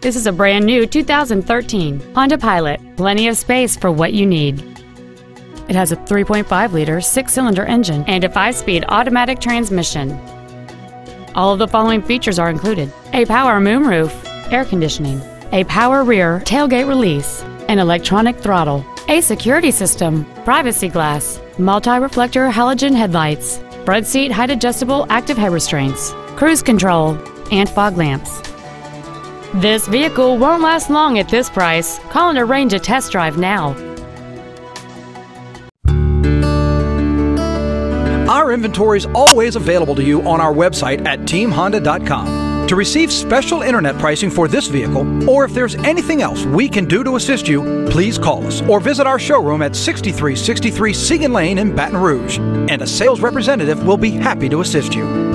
This is a brand new 2013 Honda Pilot. Plenty of space for what you need. It has a 3.5 liter six cylinder engine and a 5 speed automatic transmission. All of the following features are included a power moonroof, air conditioning, a power rear tailgate release, an electronic throttle, a security system, privacy glass, multi reflector halogen headlights, front seat height adjustable active head restraints, cruise control, and fog lamps. This vehicle won't last long at this price. Call and arrange a test drive now. Our inventory is always available to you on our website at teamhonda.com. To receive special internet pricing for this vehicle, or if there's anything else we can do to assist you, please call us or visit our showroom at 6363 Siegen Lane in Baton Rouge, and a sales representative will be happy to assist you.